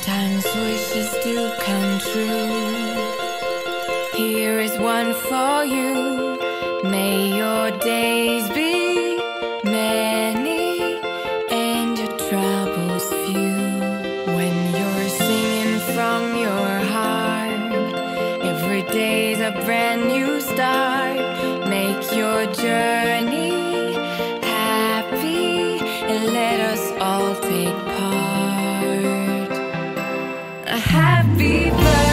Sometimes wishes do come true. Here is one for you. May your days be many and your troubles few. When you're singing from your heart, every day's a brand new start. Make your journey happy and let us all take. happy birthday.